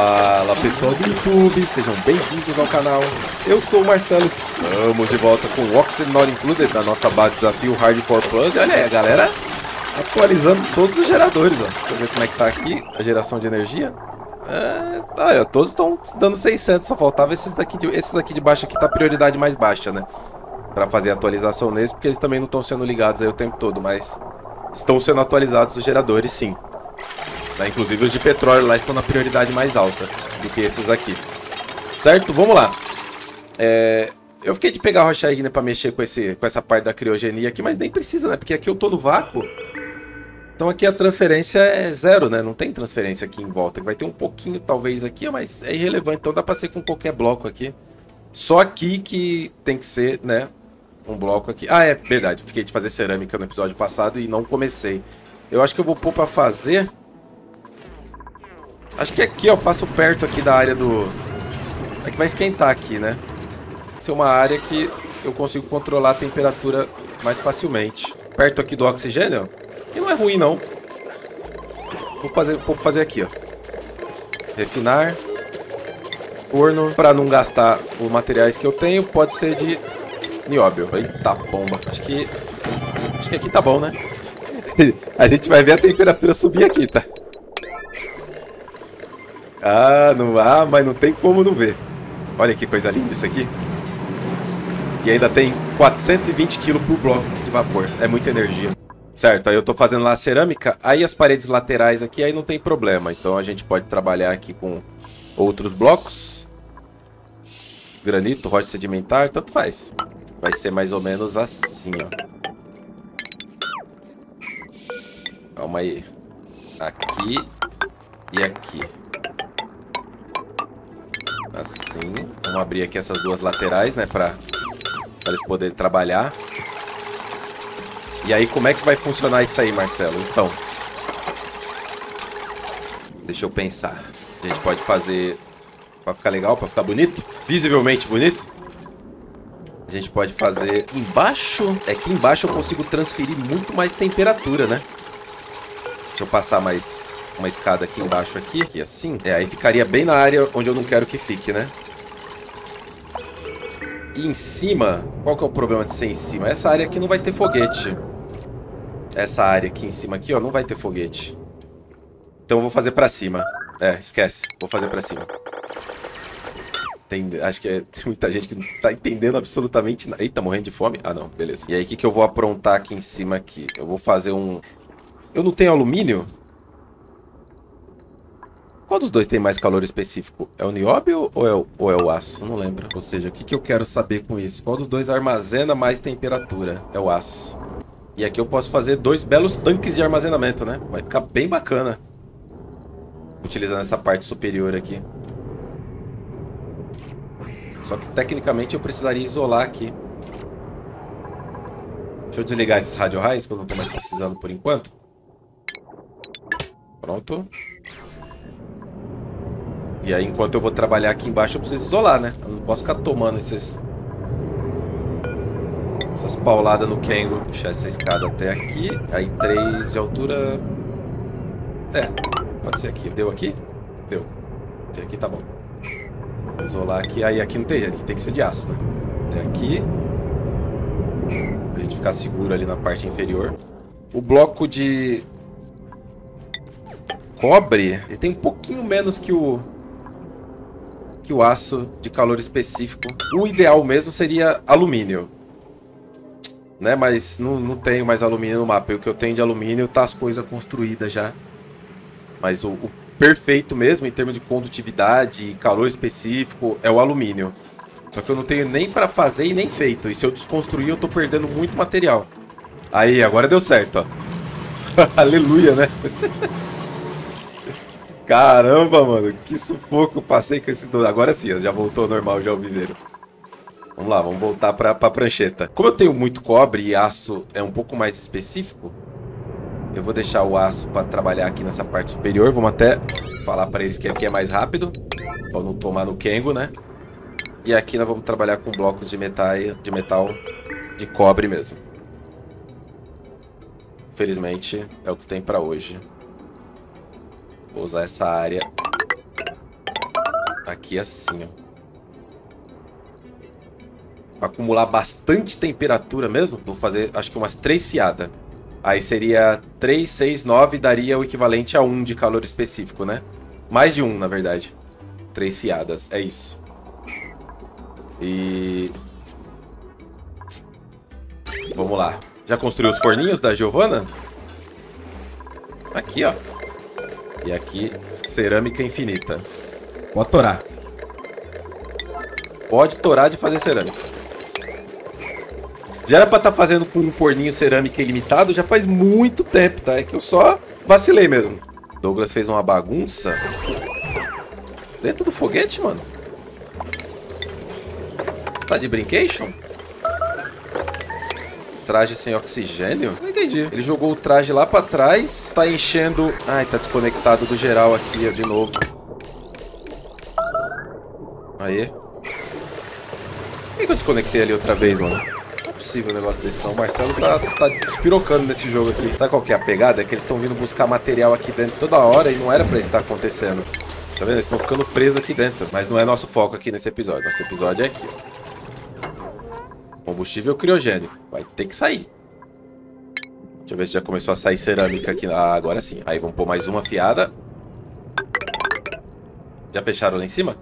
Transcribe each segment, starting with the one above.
Fala pessoal do YouTube, sejam bem-vindos ao canal. Eu sou o Marcelo, estamos de volta com o Oxygen Not Included da nossa base desafio Hardcore Plus. E olha aí, a galera atualizando todos os geradores, ó. Deixa eu ver como é que tá aqui a geração de energia. É, tá, todos estão dando 600, só faltava esses daqui, de, esses aqui de baixo aqui tá prioridade mais baixa, né? Pra fazer atualização neles, porque eles também não estão sendo ligados aí o tempo todo, mas estão sendo atualizados os geradores sim. Tá? Inclusive os de petróleo lá estão na prioridade mais alta do que esses aqui. Certo? Vamos lá. É, eu fiquei de pegar a rocha ígnea para mexer com, esse, com essa parte da criogenia aqui, mas nem precisa, né? Porque aqui eu tô no vácuo. Então aqui a transferência é zero, né? Não tem transferência aqui em volta. Vai ter um pouquinho talvez aqui, mas é irrelevante. Então dá para ser com qualquer bloco aqui. Só aqui que tem que ser, né? Um bloco aqui. Ah, é verdade. Fiquei de fazer cerâmica no episódio passado e não comecei. Eu acho que eu vou pôr para fazer... Acho que aqui, ó, faço perto aqui da área do... É que vai esquentar aqui, né? Ser uma área que eu consigo controlar a temperatura mais facilmente. Perto aqui do oxigênio, que não é ruim, não. Vou fazer, vou fazer aqui, ó. Refinar. Forno. Para não gastar os materiais que eu tenho, pode ser de nióbio. Eita bomba. Acho que... Acho que aqui tá bom, né? a gente vai ver a temperatura subir aqui, tá? Ah, não, ah, mas não tem como não ver. Olha que coisa linda isso aqui. E ainda tem 420 kg por bloco de vapor. É muita energia. Certo, aí eu tô fazendo lá a cerâmica, aí as paredes laterais aqui, aí não tem problema. Então a gente pode trabalhar aqui com outros blocos. Granito, rocha sedimentar, tanto faz. Vai ser mais ou menos assim, ó. Calma aí. Aqui e aqui. Assim. Vamos abrir aqui essas duas laterais, né? Pra, pra eles poderem trabalhar. E aí, como é que vai funcionar isso aí, Marcelo? Então. Deixa eu pensar. A gente pode fazer... Pra ficar legal, pra ficar bonito. Visivelmente bonito. A gente pode fazer embaixo. É que embaixo eu consigo transferir muito mais temperatura, né? Deixa eu passar mais uma escada aqui embaixo aqui, aqui assim. É, aí ficaria bem na área onde eu não quero que fique, né? E em cima, qual que é o problema de ser em cima? Essa área aqui não vai ter foguete. Essa área aqui em cima aqui, ó, não vai ter foguete. Então eu vou fazer pra cima. É, esquece. Vou fazer pra cima. Tem, acho que é, tem muita gente que não tá entendendo absolutamente nada. Eita, morrendo de fome? Ah, não, beleza. E aí, o que, que eu vou aprontar aqui em cima aqui? Eu vou fazer um... Eu não tenho alumínio? Qual dos dois tem mais calor específico? É o nióbio ou é o, ou é o aço? Não lembro. Ou seja, o que, que eu quero saber com isso? Qual dos dois armazena mais temperatura? É o aço. E aqui eu posso fazer dois belos tanques de armazenamento, né? Vai ficar bem bacana. Utilizando essa parte superior aqui. Só que tecnicamente eu precisaria isolar aqui. Deixa eu desligar esses radio raios que eu não estou mais precisando por enquanto. Pronto. E aí, enquanto eu vou trabalhar aqui embaixo, eu preciso isolar, né? Eu não posso ficar tomando esses... Essas pauladas no Kengo. Puxar essa escada até aqui. Aí, 3 de altura... É, pode ser aqui. Deu aqui? Deu. Esse aqui tá bom. Vou isolar aqui. Aí, aqui não tem jeito. Tem que ser de aço, né? Até aqui. Pra gente ficar seguro ali na parte inferior. O bloco de cobre, ele tem um pouquinho menos que o que o aço de calor específico. O ideal mesmo seria alumínio. Né? Mas não, não tenho mais alumínio no mapa. O que eu tenho de alumínio tá as coisas construídas já. Mas o, o perfeito mesmo, em termos de condutividade e calor específico, é o alumínio. Só que eu não tenho nem para fazer e nem feito. E se eu desconstruir, eu tô perdendo muito material. Aí, agora deu certo, ó. Aleluia, né? Caramba, mano, que sufoco passei com esses dois. Agora sim, já voltou ao normal já o viveiro. Vamos lá, vamos voltar pra, pra prancheta. Como eu tenho muito cobre e aço é um pouco mais específico, eu vou deixar o aço para trabalhar aqui nessa parte superior. Vamos até falar para eles que aqui é mais rápido, para não tomar no Kengo, né? E aqui nós vamos trabalhar com blocos de metal, de metal de cobre mesmo. Felizmente é o que tem para hoje. Vou usar essa área aqui assim, ó. Pra acumular bastante temperatura mesmo, vou fazer acho que umas três fiadas. Aí seria 3, 6, 9, daria o equivalente a 1 de calor específico, né? Mais de 1, na verdade. Três fiadas, é isso. E... Vamos lá. Já construiu os forninhos da Giovana? Aqui, ó. E aqui, cerâmica infinita. Pode torar. Pode torar de fazer cerâmica. Já era pra estar tá fazendo com um forninho cerâmica ilimitado já faz muito tempo, tá? É que eu só vacilei mesmo. Douglas fez uma bagunça. Dentro do foguete, mano. Tá de brincation? Traje sem oxigênio? Não entendi. Ele jogou o traje lá pra trás, tá enchendo... Ai, tá desconectado do geral aqui, ó, de novo. Aí. Por que eu desconectei ali outra vez, mano? possível um negócio desse não. O Marcelo tá, tá despirocando nesse jogo aqui. Sabe qual que é a pegada? É que eles estão vindo buscar material aqui dentro toda hora e não era pra isso estar acontecendo. Tá vendo? Eles estão ficando presos aqui dentro. Mas não é nosso foco aqui nesse episódio. Nosso episódio é aqui, ó. Combustível criogênico. Vai ter que sair. Deixa eu ver se já começou a sair cerâmica aqui. Ah, agora sim. Aí vamos pôr mais uma fiada. Já fecharam lá em cima?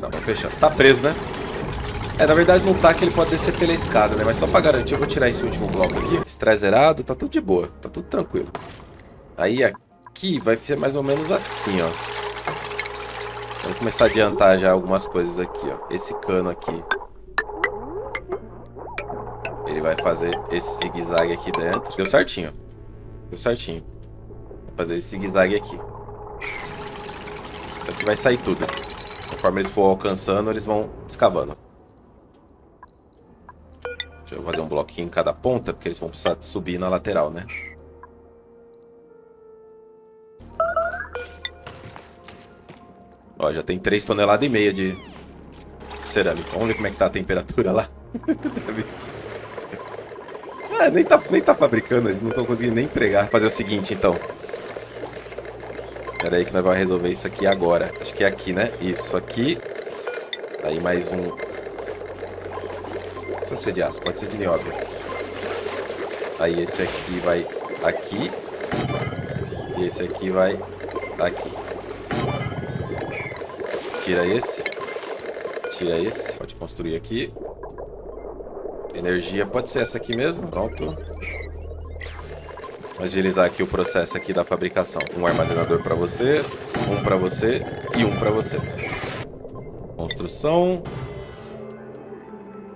Não, vamos fechar. Tá preso, né? É, na verdade não tá que ele pode descer pela escada, né? Mas só pra garantir, eu vou tirar esse último bloco aqui. Estresse zerado, tá tudo de boa. Tá tudo tranquilo. Aí aqui vai ser mais ou menos assim, ó. Vamos começar a adiantar já algumas coisas aqui, ó. Esse cano aqui. Ele vai fazer esse zigue-zague aqui dentro. Deu certinho. Deu certinho. Vai fazer esse zigue-zague aqui. Isso aqui vai sair tudo. Conforme eles for alcançando, eles vão escavando. Deixa eu fazer um bloquinho em cada ponta, porque eles vão precisar subir na lateral, né? Ó, já tem 3 toneladas e meia de cerâmica. Vamos ver como é que tá a temperatura lá. ah, nem tá, nem tá fabricando, eles não estão conseguindo nem entregar. Fazer o seguinte, então. Espera aí que nós vamos resolver isso aqui agora. Acho que é aqui, né? Isso aqui. Aí mais um precisa ser de aço, pode ser de nióbio. Aí esse aqui vai aqui. E esse aqui vai aqui. Tira esse. Tira esse. Pode construir aqui. Energia pode ser essa aqui mesmo. Pronto. Agilizar aqui o processo aqui da fabricação. Um armazenador para você, um para você e um para você. Construção.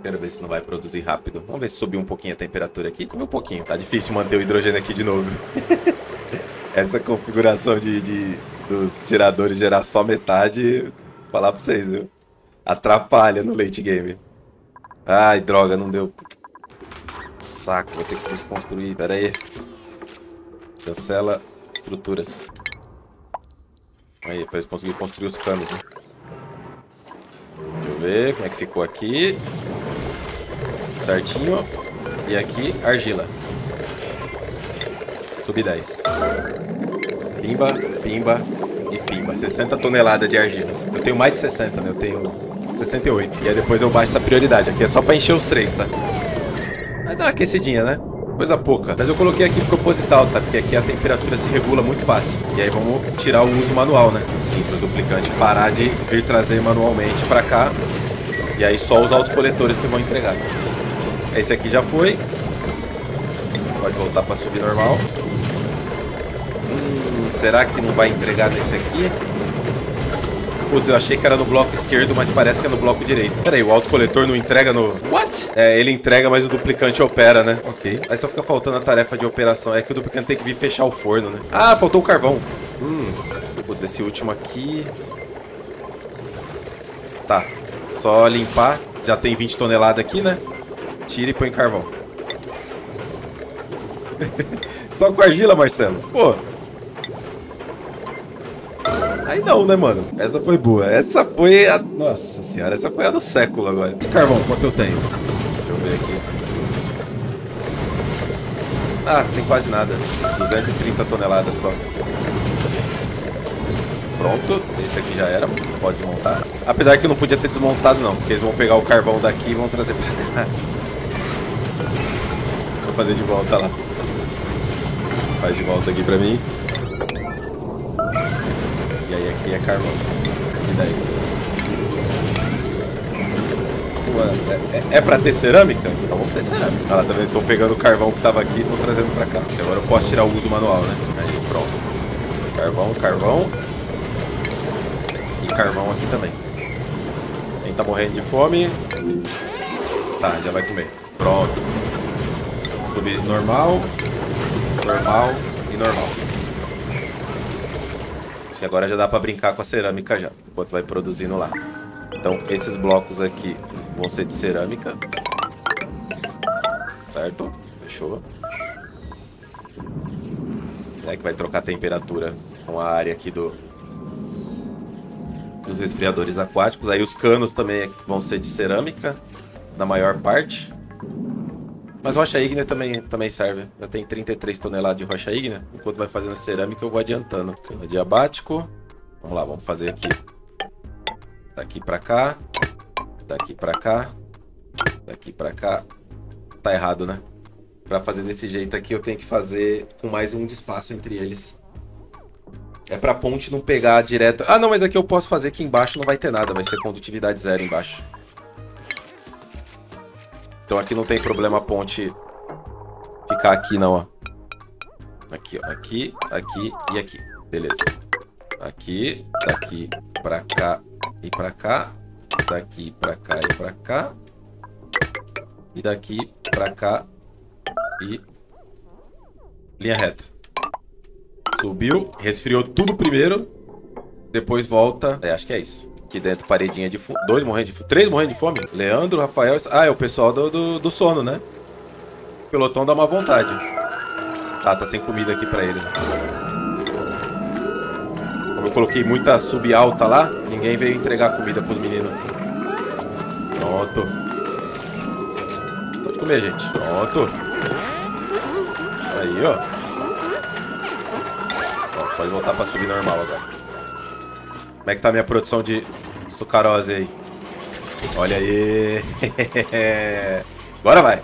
Quero ver se não vai produzir rápido. Vamos ver se subir um pouquinho a temperatura aqui. Subiu um pouquinho. Tá difícil manter o hidrogênio aqui de novo. Essa configuração de, de, dos geradores gerar só metade, falar pra vocês, viu? Atrapalha no late game. Ai, droga, não deu. Saco, vou ter que desconstruir. Pera aí. Cancela estruturas. Aí, pra eles conseguirem construir os canos, né? Deixa eu ver como é que ficou aqui. Certinho. E aqui, argila. Subi 10. Pimba, pimba e pimba. 60 toneladas de argila. Eu tenho mais de 60, né? Eu tenho 68. E aí depois eu baixo essa prioridade. Aqui é só pra encher os três, tá? Vai dar uma aquecidinha, né? Coisa pouca. Mas eu coloquei aqui proposital, tá? Porque aqui a temperatura se regula muito fácil. E aí vamos tirar o uso manual, né? Simples, duplicante. Parar de vir trazer manualmente pra cá. E aí só os autocoletores que vão entregar. Esse aqui já foi. Pode voltar para subir normal. Hum, será que não vai entregar nesse aqui? Putz, eu achei que era no bloco esquerdo, mas parece que é no bloco direito. Pera aí, o autocoletor não entrega no... What? É, ele entrega, mas o duplicante opera, né? Ok. Aí só fica faltando a tarefa de operação. É que o duplicante tem que vir fechar o forno, né? Ah, faltou o carvão. Hum. Putz, esse último aqui... Tá. Só limpar. Já tem 20 toneladas aqui, né? Tira e põe carvão. Só com argila, Marcelo? Pô. Aí não, né, mano? Essa foi boa. Essa foi a... Nossa senhora, essa foi a do século agora. E carvão, quanto eu tenho? Deixa eu ver aqui. Ah, tem quase nada. 230 toneladas só. Pronto, esse aqui já era, pode desmontar. Apesar que não podia ter desmontado não, porque eles vão pegar o carvão daqui e vão trazer pra cá. Vou fazer de volta lá. Faz de volta aqui pra mim. E aí aqui é carvão. 10. É, é, é pra ter cerâmica? Então vamos ter cerâmica. Ah, tá vendo? Estão pegando o carvão que tava aqui e estão trazendo pra cá. Agora eu posso tirar o uso manual, né? Aí, pronto. Carvão, carvão. E carvão aqui também. Quem tá morrendo de fome... Tá, já vai comer. Pronto. Subir normal. Normal e normal. Que agora já dá pra brincar com a cerâmica já. Enquanto vai produzindo lá. Então, esses blocos aqui vão ser de cerâmica. Certo? Fechou. É que vai trocar a temperatura com a área aqui do dos resfriadores aquáticos. Aí os canos também vão ser de cerâmica, na maior parte. Mas rocha ígnea também, também serve. Já tem 33 toneladas de rocha ígnea. Enquanto vai fazendo cerâmica, eu vou adiantando. Cano diabático. Vamos lá, vamos fazer aqui. Daqui pra cá. Daqui pra cá. Daqui pra cá. Tá errado, né? Pra fazer desse jeito aqui, eu tenho que fazer com mais um de espaço entre eles. É pra ponte não pegar direto... Ah, não, mas aqui eu posso fazer aqui embaixo não vai ter nada. Vai ser condutividade zero embaixo. Então aqui não tem problema a ponte ficar aqui, não, ó. Aqui, ó. Aqui, aqui e aqui. Beleza. Aqui, daqui pra cá e pra cá. Daqui pra cá e pra cá. E daqui pra cá e... Linha reta. Subiu, resfriou tudo primeiro. Depois volta. É, acho que é isso. Aqui dentro, paredinha de fome. Dois morrendo de fome. Três morrendo de fome. Leandro, Rafael. Ah, é o pessoal do, do, do, sono, né? O pelotão dá uma vontade. Tá, tá sem comida aqui pra eles. Como eu coloquei muita sub-alta lá, ninguém veio entregar comida pros meninos. Pronto. Pode comer, gente. Pronto. Aí, ó. ó pode voltar pra subir normal agora. Como é que tá a minha produção de sucarose aí? Olha aí. Agora vai.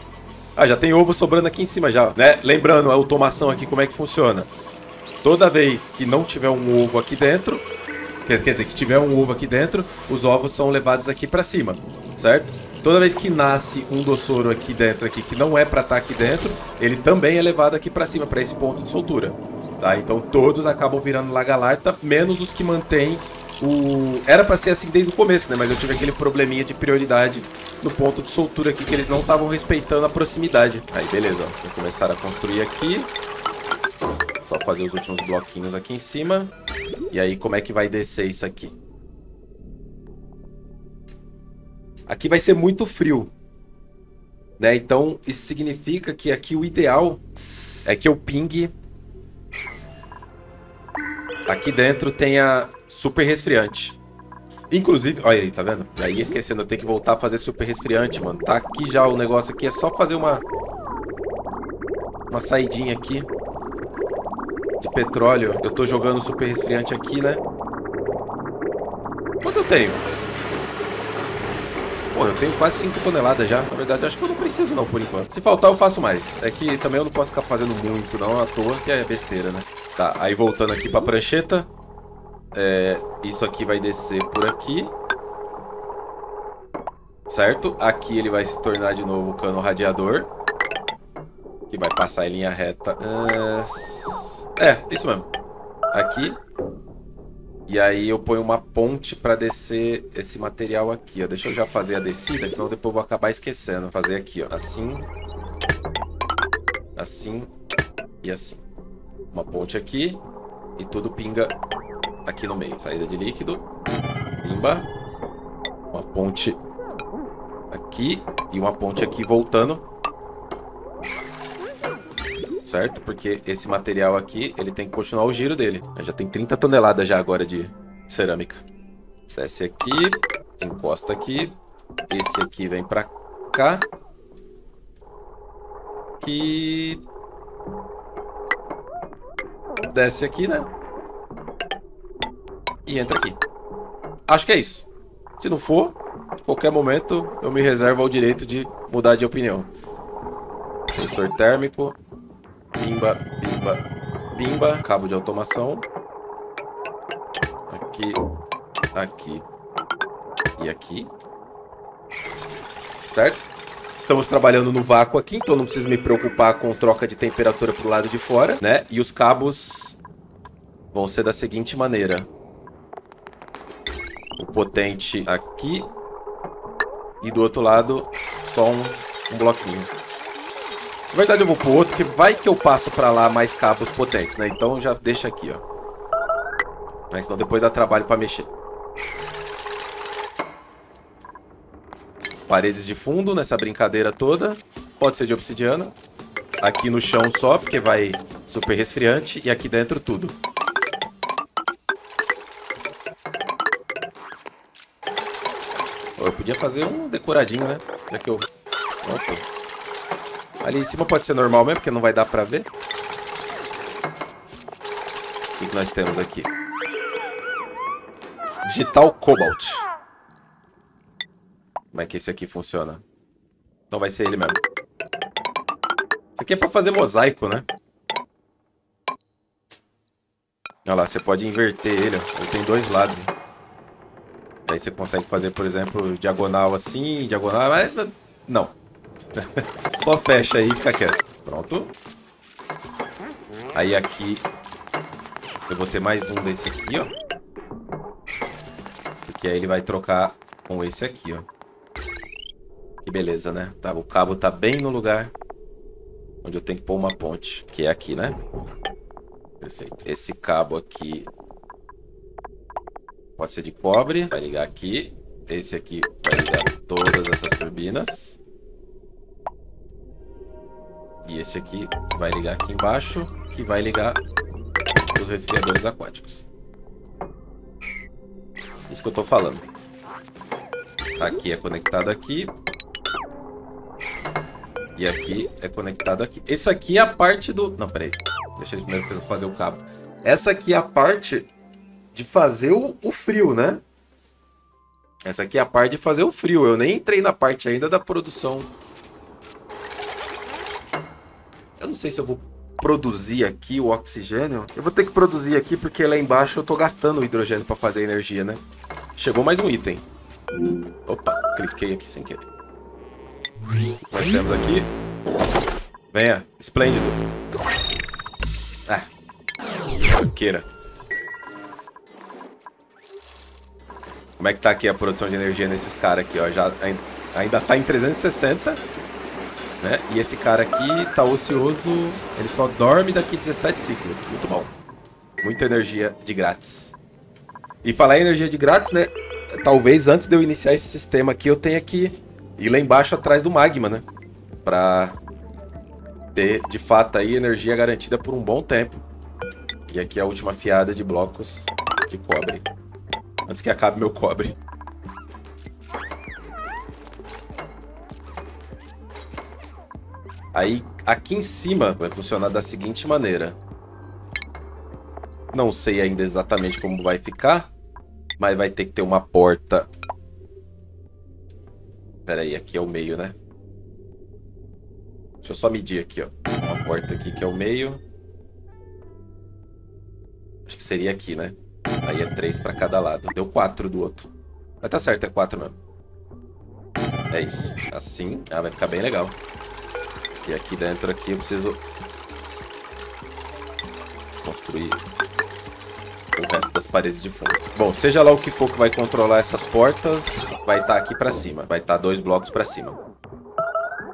Ah, já tem ovo sobrando aqui em cima já, né? Lembrando a automação aqui, como é que funciona. Toda vez que não tiver um ovo aqui dentro, quer, quer dizer, que tiver um ovo aqui dentro, os ovos são levados aqui pra cima, certo? Toda vez que nasce um doçouro aqui dentro, aqui, que não é pra estar tá aqui dentro, ele também é levado aqui pra cima, pra esse ponto de soltura. Tá? Então todos acabam virando lagarta, menos os que mantêm o... Era pra ser assim desde o começo, né? Mas eu tive aquele probleminha de prioridade no ponto de soltura aqui, que eles não estavam respeitando a proximidade. Aí, beleza, ó. Vou começar a construir aqui. Só fazer os últimos bloquinhos aqui em cima. E aí, como é que vai descer isso aqui? Aqui vai ser muito frio. Né? Então, isso significa que aqui o ideal é que eu pingue aqui dentro tenha super resfriante. Inclusive, olha aí, tá vendo? Aí esquecendo, eu tenho que voltar a fazer super resfriante, mano. Tá aqui já o negócio aqui, é só fazer uma... Uma saidinha aqui. De petróleo. Eu tô jogando super resfriante aqui, né? Quanto eu tenho? Pô, eu tenho quase 5 toneladas já. Na verdade, acho que eu não preciso não, por enquanto. Se faltar, eu faço mais. É que também eu não posso ficar fazendo muito, não, à toa, que é besteira, né? Tá, aí voltando aqui pra prancheta. É, isso aqui vai descer por aqui. Certo? Aqui ele vai se tornar de novo o cano radiador. Que vai passar em linha reta. É, isso mesmo. Aqui. E aí eu ponho uma ponte para descer esse material aqui, ó. Deixa eu já fazer a descida, senão depois eu vou acabar esquecendo. Fazer aqui, ó. Assim. Assim. E assim. Uma ponte aqui. E tudo pinga aqui no meio. Saída de líquido. Pimba. Uma ponte aqui. E uma ponte aqui voltando. Certo? Porque esse material aqui, ele tem que continuar o giro dele. Já tem 30 toneladas já agora de cerâmica. Desce aqui. Encosta aqui. Esse aqui vem pra cá. Que... Desce aqui, né? E entra aqui. Acho que é isso. Se não for, qualquer momento eu me reservo ao direito de mudar de opinião. Sensor térmico. Bimba, bimba, bimba. Cabo de automação. Aqui, aqui e aqui. Certo? Estamos trabalhando no vácuo aqui, então não preciso me preocupar com troca de temperatura para o lado de fora, né? E os cabos vão ser da seguinte maneira. O potente aqui e do outro lado, só um, um bloquinho. Na verdade, eu vou pro outro, que vai que eu passo pra lá mais cabos potentes, né? Então já deixa aqui, ó. Mas senão depois dá trabalho pra mexer. Paredes de fundo nessa brincadeira toda. Pode ser de obsidiana. Aqui no chão só, porque vai super resfriante. E aqui dentro tudo. Eu podia fazer um decoradinho, né? Já que eu... Pronto. Ali em cima pode ser normal mesmo, porque não vai dar pra ver. O que, que nós temos aqui? Digital Cobalt. Como é que esse aqui funciona? Então vai ser ele mesmo. Isso aqui é pra fazer mosaico, né? Olha lá, você pode inverter ele. Ele tem dois lados. Aí você consegue fazer, por exemplo, diagonal assim, diagonal... Mas não. Só fecha aí e fica quieto. Pronto. Aí aqui... Eu vou ter mais um desse aqui, ó. Porque aí ele vai trocar com esse aqui, ó. Que beleza, né? Tá, o cabo tá bem no lugar onde eu tenho que pôr uma ponte. Que é aqui, né? Perfeito. Esse cabo aqui pode ser de cobre. Vai ligar aqui. Esse aqui vai ligar todas essas turbinas. E esse aqui vai ligar aqui embaixo, que vai ligar os resfriadores aquáticos. Isso que eu tô falando. Aqui é conectado aqui. E aqui é conectado aqui. Esse aqui é a parte do... Não, peraí. Deixa eu primeiro fazer o cabo. Essa aqui é a parte de fazer o, o frio, né? Essa aqui é a parte de fazer o frio. Eu nem entrei na parte ainda da produção. Eu não sei se eu vou produzir aqui o oxigênio. Eu vou ter que produzir aqui porque lá embaixo eu tô gastando o hidrogênio para fazer energia, né? Chegou mais um item. Opa, cliquei aqui sem querer. Nós temos aqui. Venha, esplêndido. Ah, queira. Como é que tá aqui a produção de energia nesses caras aqui, ó? Já, ainda tá em 360, né? E esse cara aqui tá ocioso, ele só dorme daqui 17 ciclos. Muito bom. Muita energia de grátis. E falar em energia de grátis, né? Talvez antes de eu iniciar esse sistema aqui, eu tenha que ir lá embaixo atrás do magma, né? Pra ter, de fato, aí energia garantida por um bom tempo. E aqui é a última fiada de blocos de cobre. Antes que acabe meu cobre. Aí, aqui em cima vai funcionar da seguinte maneira. Não sei ainda exatamente como vai ficar. Mas vai ter que ter uma porta. Pera aí, aqui é o meio, né? Deixa eu só medir aqui, ó. Uma porta aqui que é o meio. Acho que seria aqui, né? Aí é três pra cada lado. Deu quatro do outro. Mas tá certo, é quatro mesmo. É isso. Assim. Ah, vai ficar bem legal. E aqui dentro aqui eu preciso construir o resto das paredes de fundo. Bom, seja lá o que for que vai controlar essas portas, vai estar tá aqui pra cima. Vai estar tá dois blocos pra cima.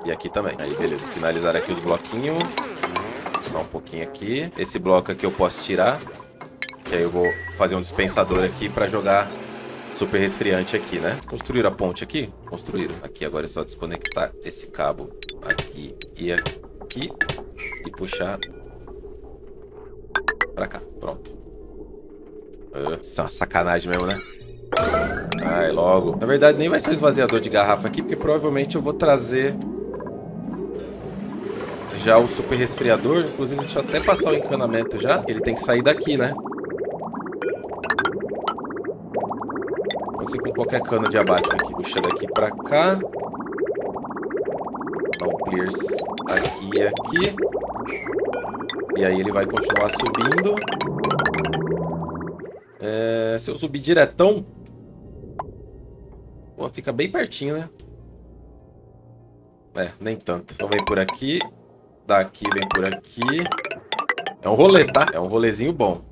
E aqui também. Aí, beleza. Finalizar aqui os bloquinhos. Dar um pouquinho aqui. Esse bloco aqui eu posso tirar. Que aí eu vou fazer um dispensador aqui para jogar super resfriante aqui, né? Construíram a ponte aqui? Construíram. Aqui agora é só desconectar esse cabo aqui e aqui e puxar pra cá. Pronto. Uh, isso é uma sacanagem mesmo, né? Ai, logo. Na verdade, nem vai ser esvaziador de garrafa aqui, porque provavelmente eu vou trazer já o super resfriador. Inclusive, deixa eu até passar o encanamento já. Ele tem que sair daqui, né? Qualquer cana de abate aqui. Puxa daqui pra cá. Dá um pierce aqui e aqui. E aí ele vai continuar subindo. É, se eu subir diretão... Pô, fica bem pertinho, né? É, nem tanto. Então vem por aqui. Daqui vem por aqui. É um rolê, tá? É um rolezinho bom.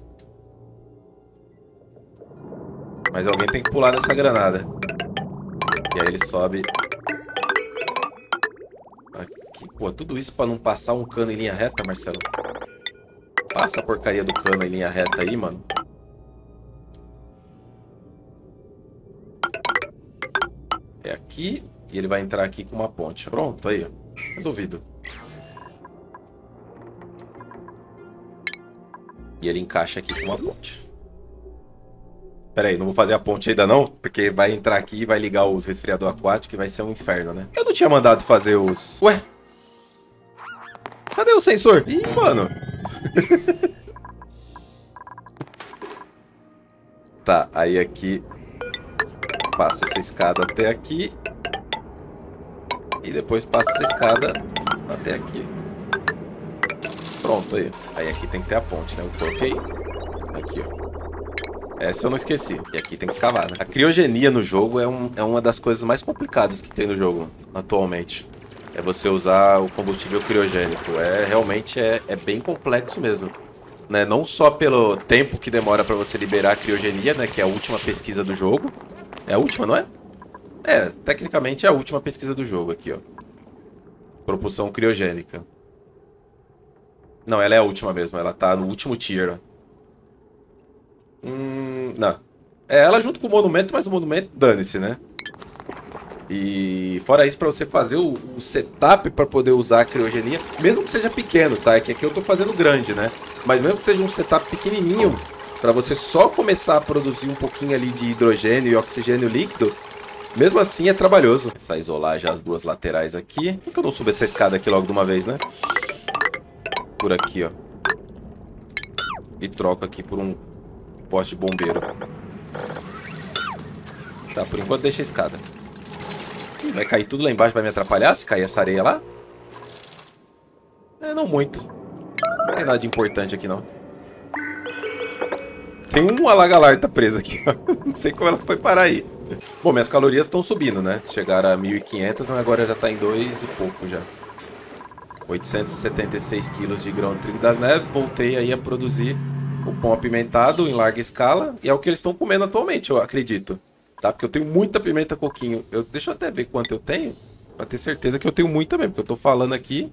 Mas alguém tem que pular nessa granada. E aí ele sobe. Aqui. Pô, tudo isso pra não passar um cano em linha reta, Marcelo. Passa a porcaria do cano em linha reta aí, mano. É aqui. E ele vai entrar aqui com uma ponte. Pronto, aí. Resolvido. E ele encaixa aqui com uma ponte. Pera aí, não vou fazer a ponte ainda não, porque vai entrar aqui e vai ligar os resfriador aquático e vai ser um inferno, né? Eu não tinha mandado fazer os... Ué? Cadê o sensor? Ih, mano. tá, aí aqui... Passa essa escada até aqui. E depois passa essa escada até aqui. Pronto, aí. Aí aqui tem que ter a ponte, né? Eu coloquei. Aqui, ó. Essa eu não esqueci. E aqui tem que escavar, né? A criogenia no jogo é, um, é uma das coisas mais complicadas que tem no jogo atualmente. É você usar o combustível criogênico. É realmente é, é bem complexo mesmo. Né? Não só pelo tempo que demora para você liberar a criogenia, né? Que é a última pesquisa do jogo. É a última, não é? É, tecnicamente é a última pesquisa do jogo aqui, ó. Propulsão criogênica. Não, ela é a última mesmo. Ela tá no último tier, ó. Hum, não. É ela junto com o monumento, mas o monumento, dane-se, né? E fora isso, para você fazer o, o setup para poder usar a criogenia, mesmo que seja pequeno, tá? É que aqui eu tô fazendo grande, né? Mas mesmo que seja um setup pequenininho, para você só começar a produzir um pouquinho ali de hidrogênio e oxigênio líquido, mesmo assim é trabalhoso. Começar a isolar já as duas laterais aqui. Por que eu não subo essa escada aqui logo de uma vez, né? Por aqui, ó. E troco aqui por um poste bombeiro. Tá, por enquanto deixa a escada. Vai cair tudo lá embaixo, vai me atrapalhar se cair essa areia lá? É, não muito. Não tem nada de importante aqui, não. Tem uma lagalarta presa aqui. não sei como ela foi parar aí. Bom, minhas calorias estão subindo, né? Chegaram a 1.500, mas agora já está em 2 e pouco já. 876 quilos de grão de trigo das neves. Voltei aí a produzir o pão apimentado em larga escala. E é o que eles estão comendo atualmente, eu acredito. Tá? Porque eu tenho muita pimenta coquinho. Eu, deixa eu até ver quanto eu tenho. Pra ter certeza que eu tenho muita mesmo. Porque eu tô falando aqui.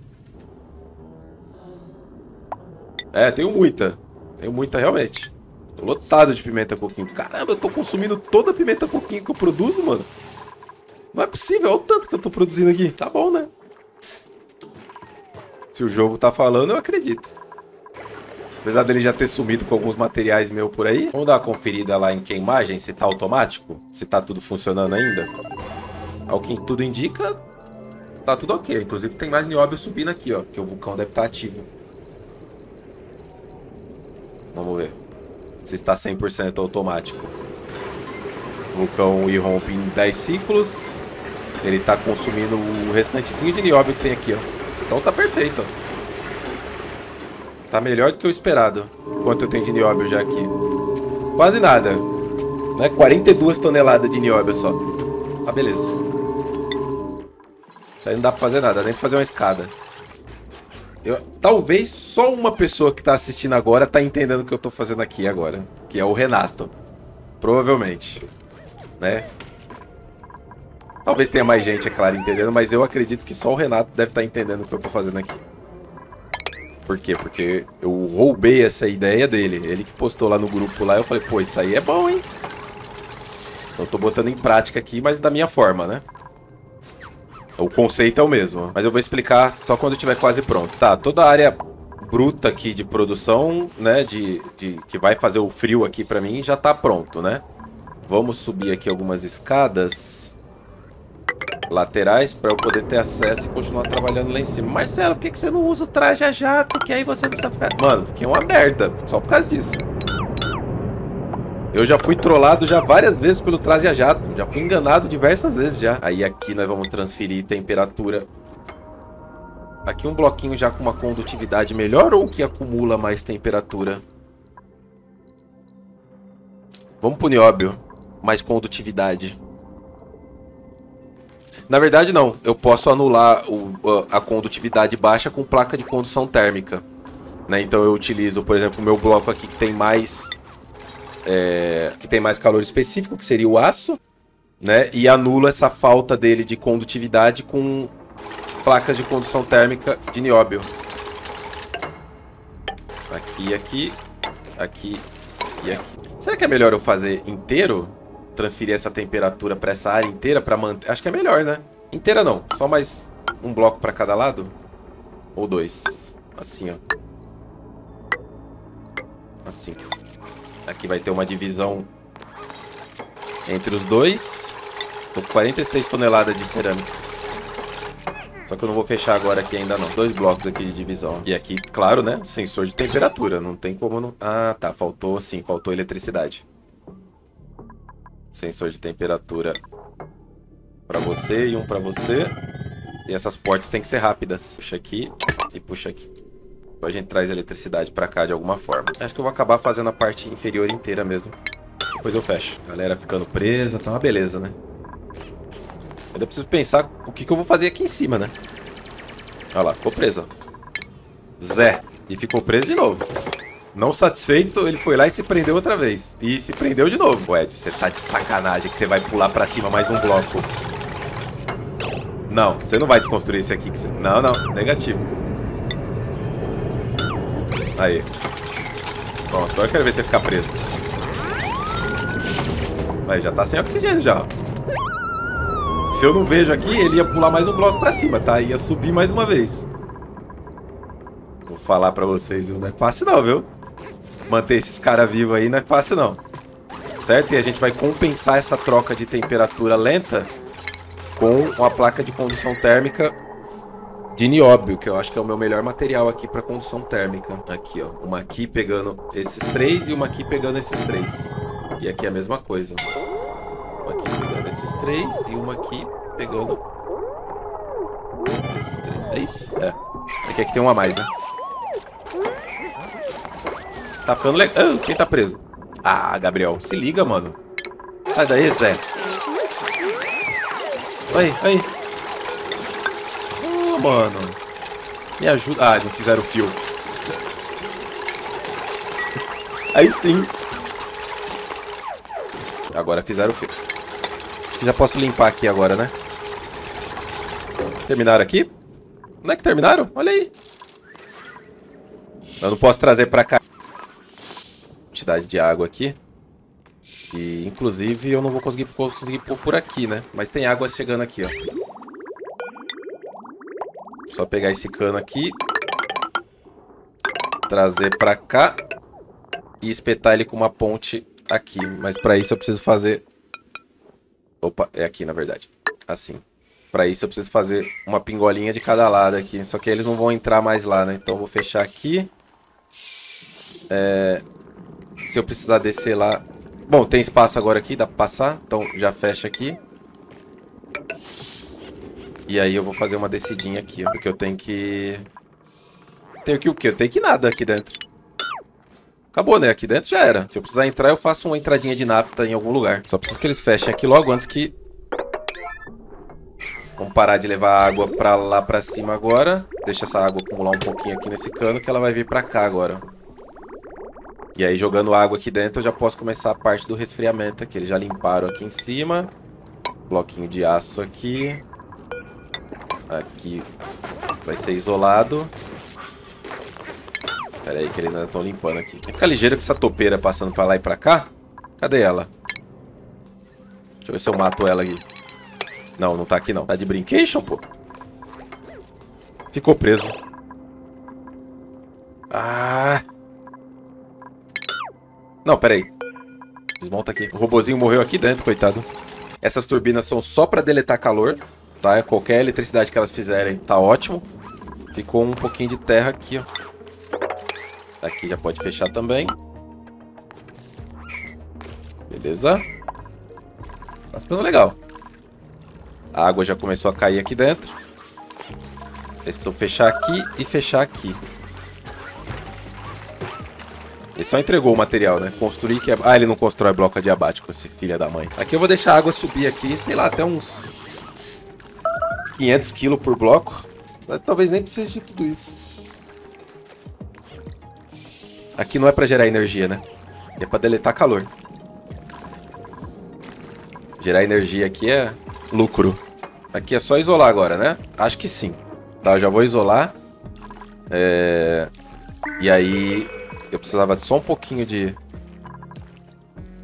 É, tenho muita. Tenho muita realmente. Tô lotado de pimenta coquinho. Caramba, eu tô consumindo toda a pimenta coquinho que eu produzo, mano. Não é possível, olha o tanto que eu tô produzindo aqui. Tá bom, né? Se o jogo tá falando, eu acredito. Apesar dele já ter sumido com alguns materiais meus por aí. Vamos dar uma conferida lá em queimagem, se tá automático. Se tá tudo funcionando ainda. Ao que tudo indica, tá tudo ok. Inclusive tem mais nióbio subindo aqui, ó. Que o vulcão deve estar tá ativo. Vamos ver. Se está 100% automático. O vulcão irrompe em 10 ciclos. Ele tá consumindo o restantezinho de nióbio que tem aqui, ó. Então tá perfeito, ó. Tá melhor do que o esperado. Quanto eu tenho de nióbio já aqui? Quase nada. Né? 42 toneladas de nióbio só. Tá, beleza. Isso aí não dá pra fazer nada, nem pra fazer uma escada. Eu, talvez só uma pessoa que tá assistindo agora tá entendendo o que eu tô fazendo aqui agora. Que é o Renato. Provavelmente. Né? Talvez tenha mais gente, é claro, entendendo, mas eu acredito que só o Renato deve estar tá entendendo o que eu tô fazendo aqui. Por quê? Porque eu roubei essa ideia dele. Ele que postou lá no grupo lá, eu falei, pô, isso aí é bom, hein? Então eu tô botando em prática aqui, mas da minha forma, né? O conceito é o mesmo, mas eu vou explicar só quando estiver quase pronto. Tá, toda a área bruta aqui de produção, né, de, de que vai fazer o frio aqui pra mim, já tá pronto, né? Vamos subir aqui algumas escadas laterais para eu poder ter acesso e continuar trabalhando lá em cima. Marcelo, por que, que você não usa o traje a jato? Que aí você não precisa ficar... Mano, porque é uma merda. Só por causa disso. Eu já fui trollado já várias vezes pelo traje a jato. Já fui enganado diversas vezes já. Aí aqui nós vamos transferir temperatura. Aqui um bloquinho já com uma condutividade melhor ou que acumula mais temperatura? Vamos pro nióbio. Mais condutividade. Na verdade, não. Eu posso anular o, a condutividade baixa com placa de condução térmica. Né? Então eu utilizo, por exemplo, o meu bloco aqui que tem mais é, que tem mais calor específico, que seria o aço, né? E anulo essa falta dele de condutividade com placas de condução térmica de nióbio. Aqui, aqui, aqui e aqui. Será que é melhor eu fazer inteiro? Transferir essa temperatura para essa área inteira para manter... Acho que é melhor, né? Inteira não, só mais um bloco para cada lado. Ou dois. Assim, ó. Assim. Aqui vai ter uma divisão entre os dois. Tô com 46 toneladas de cerâmica. Só que eu não vou fechar agora aqui ainda não. Dois blocos aqui de divisão. E aqui, claro, né? Sensor de temperatura. Não tem como não... Ah, tá. Faltou sim. Faltou eletricidade. Sensor de temperatura para você e um para você. E essas portas têm que ser rápidas. Puxa aqui e puxa aqui. A gente traz eletricidade pra cá de alguma forma. Acho que eu vou acabar fazendo a parte inferior inteira mesmo. Depois eu fecho. Galera ficando presa, tá uma beleza, né? Eu preciso pensar o que, que eu vou fazer aqui em cima, né? Olha lá, ficou presa. Zé. E ficou preso de novo. Não satisfeito, ele foi lá e se prendeu outra vez. E se prendeu de novo. Ed, você tá de sacanagem que você vai pular pra cima mais um bloco. Não, você não vai desconstruir esse aqui. Você... Não, não, negativo. Aí. Pronto, agora eu quero ver você ficar preso. Aí, já tá sem oxigênio já. Se eu não vejo aqui, ele ia pular mais um bloco pra cima, tá? Ia subir mais uma vez. Vou falar pra vocês, viu? Não é fácil não, viu? Manter esses caras vivos aí não é fácil não. Certo? E a gente vai compensar essa troca de temperatura lenta com uma placa de condução térmica de nióbio, que eu acho que é o meu melhor material aqui para condução térmica. Aqui, ó. Uma aqui pegando esses três e uma aqui pegando esses três. E aqui é a mesma coisa. Uma aqui pegando esses três e uma aqui pegando esses três. É isso? É. Aqui, aqui tem uma a mais, né? Tá ficando legal. Ah, quem tá preso? Ah, Gabriel. Se liga, mano. Sai daí, Zé. Aí, aí mano. Me ajuda. Ah, não fizeram o fio. Aí sim. Agora fizeram o fio. Acho que já posso limpar aqui agora, né? Terminaram aqui? Não é que terminaram? Olha aí. Eu não posso trazer pra cá. Quantidade de água aqui. E, inclusive, eu não vou conseguir, conseguir pôr por aqui, né? Mas tem água chegando aqui, ó. Só pegar esse cano aqui. Trazer pra cá. E espetar ele com uma ponte aqui. Mas pra isso eu preciso fazer... Opa, é aqui na verdade. Assim. Pra isso eu preciso fazer uma pingolinha de cada lado aqui. Só que eles não vão entrar mais lá, né? Então eu vou fechar aqui. É... Se eu precisar descer lá... Bom, tem espaço agora aqui, dá pra passar. Então já fecha aqui. E aí eu vou fazer uma descidinha aqui, ó. Porque eu tenho que... Tenho que o quê? Eu tenho que nada aqui dentro. Acabou, né? Aqui dentro já era. Se eu precisar entrar, eu faço uma entradinha de nafta em algum lugar. Só preciso que eles fechem aqui logo antes que... Vamos parar de levar a água pra lá pra cima agora. Deixa essa água acumular um pouquinho aqui nesse cano que ela vai vir pra cá agora. E aí, jogando água aqui dentro, eu já posso começar a parte do resfriamento aqui. Eles já limparam aqui em cima. Bloquinho de aço aqui. Aqui vai ser isolado. Pera aí que eles ainda estão limpando aqui. Fica ligeiro com essa topeira passando pra lá e pra cá. Cadê ela? Deixa eu ver se eu mato ela aqui. Não, não tá aqui não. Tá de brincation, pô. Ficou preso. Ah. Não, pera aí. Desmonta aqui. O robozinho morreu aqui dentro, coitado. Essas turbinas são só pra deletar calor tá? Qualquer eletricidade que elas fizerem tá ótimo. Ficou um pouquinho de terra aqui, ó. Aqui já pode fechar também. Beleza. Tá ficando legal. A água já começou a cair aqui dentro. Eles precisam fechar aqui e fechar aqui. Só entregou o material, né? Construir que é... Ah, ele não constrói bloco adiabático, esse filho da mãe. Aqui eu vou deixar a água subir aqui, sei lá, até uns... 500 kg por bloco. Talvez nem precise de tudo isso. Aqui não é pra gerar energia, né? É pra deletar calor. Gerar energia aqui é lucro. Aqui é só isolar agora, né? Acho que sim. Tá, já vou isolar. É... E aí eu precisava só um pouquinho de...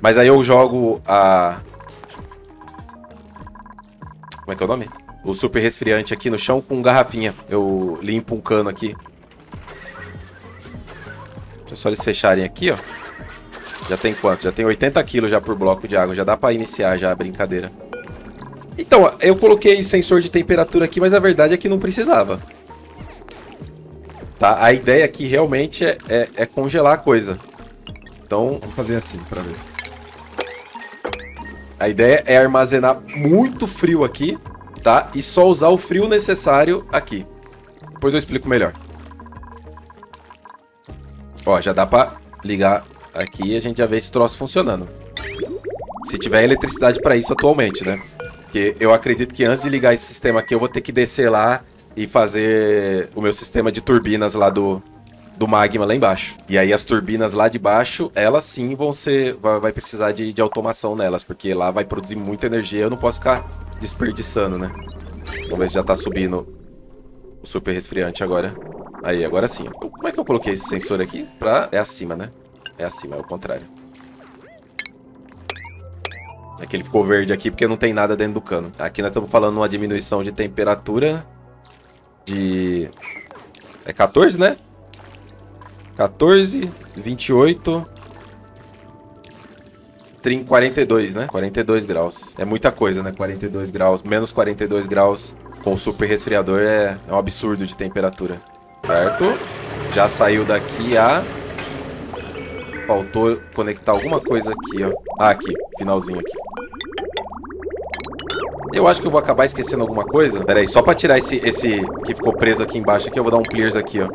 Mas aí eu jogo a... Como é que é o nome? O super resfriante aqui no chão com garrafinha. Eu limpo um cano aqui. Deixa só eles fecharem aqui, ó. Já tem quanto? Já tem 80 quilos já por bloco de água. Já dá pra iniciar já a brincadeira. Então, eu coloquei sensor de temperatura aqui, mas a verdade é que não precisava. Tá? A ideia aqui realmente é, é, é congelar a coisa. Então, vamos fazer assim para ver. A ideia é armazenar muito frio aqui, tá? E só usar o frio necessário aqui. Depois eu explico melhor. Ó, já dá pra ligar aqui e a gente já vê esse troço funcionando. Se tiver eletricidade para isso atualmente, né? Porque eu acredito que antes de ligar esse sistema aqui, eu vou ter que descer lá e fazer o meu sistema de turbinas lá do, do magma lá embaixo. E aí as turbinas lá de baixo, elas sim vão ser. Vai, vai precisar de, de, automação nelas, porque lá vai produzir muita energia. Eu não posso ficar desperdiçando, né? Vamos ver se já tá subindo o super resfriante agora. Aí, agora sim. Como é que eu coloquei esse sensor aqui? Pra... É acima, né? É acima, é o contrário. Que ele ficou verde aqui porque não tem nada dentro do cano. Aqui nós estamos falando uma diminuição de temperatura de... É 14, né? 14, 28... 30, 42, né? 42 graus. É muita coisa, né? 42 graus, menos 42 graus com super resfriador é, é um absurdo de temperatura. Certo? Já saiu daqui a... Faltou conectar alguma coisa aqui, ó. Ah, aqui. Finalzinho aqui. Eu acho que eu vou acabar esquecendo alguma coisa. Pera aí, só pra tirar esse, esse que ficou preso aqui embaixo aqui, eu vou dar um clears aqui, ó.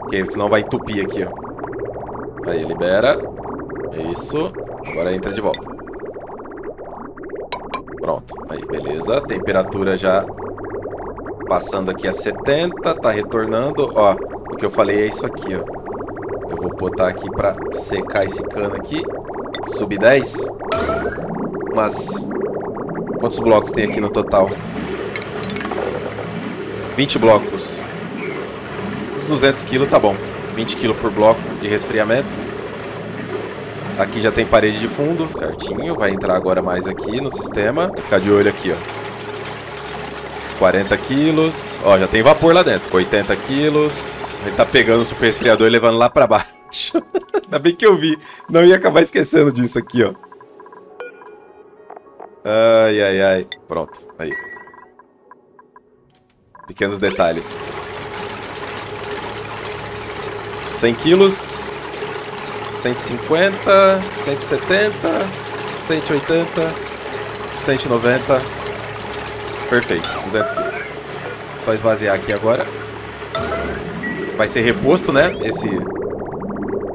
Porque senão vai entupir aqui, ó. Aí, libera. Isso. Agora entra de volta. Pronto. Aí, beleza. Temperatura já passando aqui a 70. Tá retornando. Ó, o que eu falei é isso aqui, ó. Eu vou botar aqui pra secar esse cano aqui. Sub 10. Mas Quantos blocos tem aqui no total? 20 blocos. Uns 200 kg tá bom. 20 kg por bloco de resfriamento. Aqui já tem parede de fundo, certinho. Vai entrar agora mais aqui no sistema. Ficar de olho aqui, ó. 40 quilos. Ó, já tem vapor lá dentro. 80 quilos. Ele tá pegando o super resfriador e levando lá pra baixo. Ainda bem que eu vi. Não ia acabar esquecendo disso aqui, ó. Ai, ai, ai. Pronto, aí. Pequenos detalhes. 100 quilos. 150, 170, 180, 190. Perfeito, 200 quilos. Só esvaziar aqui agora. Vai ser reposto, né? Esse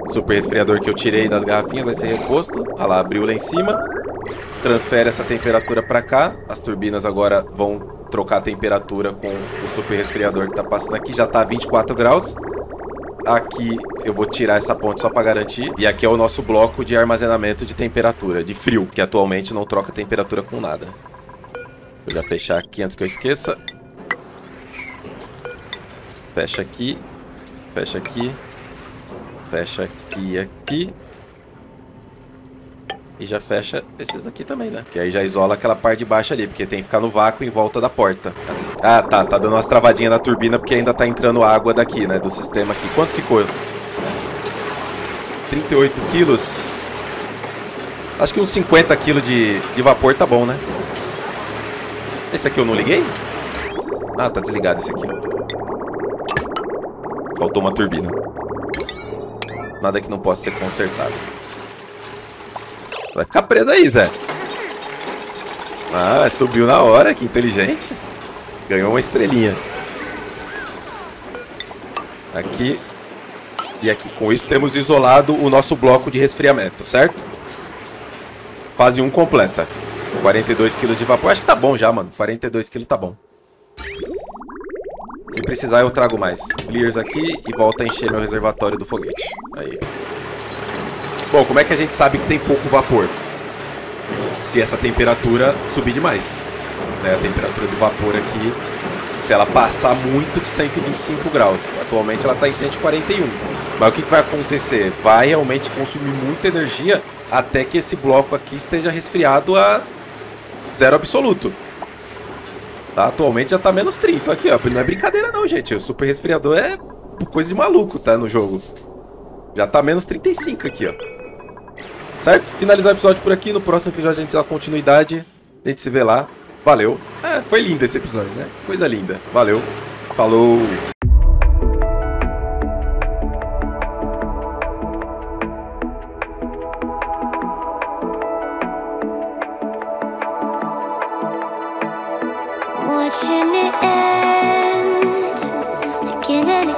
super resfriador que eu tirei das garrafinhas vai ser reposto. Olha lá, abriu lá em cima transfere essa temperatura para cá. As turbinas agora vão trocar a temperatura com o super resfriador que está passando aqui. Já está 24 graus. Aqui eu vou tirar essa ponte só para garantir. E aqui é o nosso bloco de armazenamento de temperatura, de frio, que atualmente não troca temperatura com nada. Vou já fechar aqui antes que eu esqueça. Fecha aqui. Fecha aqui. Fecha aqui aqui. E já fecha esses daqui também, né? Que aí já isola aquela parte de baixo ali, porque tem que ficar no vácuo em volta da porta. Assim. Ah, tá. Tá dando umas travadinhas na turbina, porque ainda tá entrando água daqui, né? Do sistema aqui. Quanto ficou? 38 quilos. Acho que uns 50 quilos de, de vapor tá bom, né? Esse aqui eu não liguei? Ah, tá desligado esse aqui. Faltou uma turbina. Nada que não possa ser consertado. Vai ficar preso aí, Zé. Ah, subiu na hora, que inteligente. Ganhou uma estrelinha. Aqui. E aqui, com isso, temos isolado o nosso bloco de resfriamento, certo? Fase 1 completa. 42 kg de vapor. Acho que tá bom já, mano. 42 kg tá bom. Se precisar, eu trago mais. Clears aqui e volta a encher meu reservatório do foguete. Aí. Bom, como é que a gente sabe que tem pouco vapor? Se essa temperatura subir demais. Né? A temperatura do vapor aqui, se ela passar muito de 125 graus. Atualmente ela está em 141. Mas o que, que vai acontecer? Vai realmente consumir muita energia até que esse bloco aqui esteja resfriado a zero absoluto. Tá? Atualmente já tá menos 30 aqui, ó. Não é brincadeira não, gente. O super resfriador é coisa de maluco, tá? No jogo. Já tá menos 35 aqui, ó. Certo? Finalizar o episódio por aqui. No próximo episódio a gente dá continuidade. A gente se vê lá. Valeu. É, foi lindo esse episódio, né? Coisa linda. Valeu. Falou.